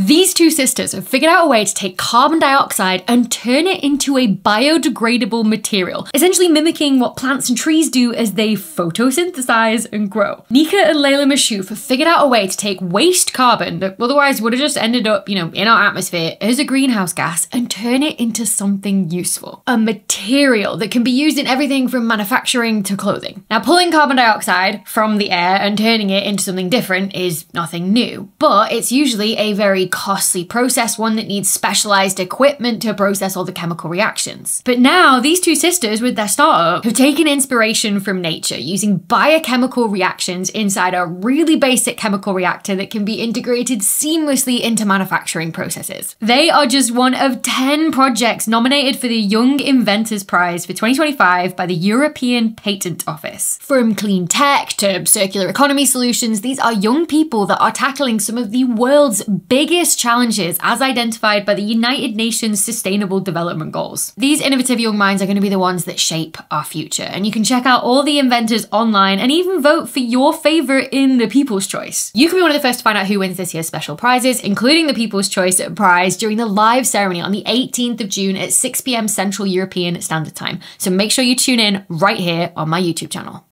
These two sisters have figured out a way to take carbon dioxide and turn it into a biodegradable material, essentially mimicking what plants and trees do as they photosynthesize and grow. Neeka and Leila Mashouf have figured out a way to take waste carbon that otherwise would have just ended up, you know, in our atmosphere as a greenhouse gas and turn it into something useful. A material that can be used in everything from manufacturing to clothing. Now, pulling carbon dioxide from the air and turning it into something different is nothing new, but it's usually a very costly process, one that needs specialized equipment to process all the chemical reactions. But now, these two sisters with their startup have taken inspiration from nature using biochemical reactions inside a really basic chemical reactor that can be integrated seamlessly into manufacturing processes. They are just one of 10 projects nominated for the Young Inventors Prize for 2025 by the European Patent Office. From clean tech to circular economy solutions, these are young people that are tackling some of the world's biggest challenges as identified by the United Nations Sustainable Development Goals. These innovative young minds are going to be the ones that shape our future, and you can check out all the inventors online and even vote for your favorite in the People's Choice. You can be one of the first to find out who wins this year's special prizes, including the People's Choice Prize during the live ceremony on the 18th of June at 6 pm Central European Standard Time. So make sure you tune in right here on my YouTube channel.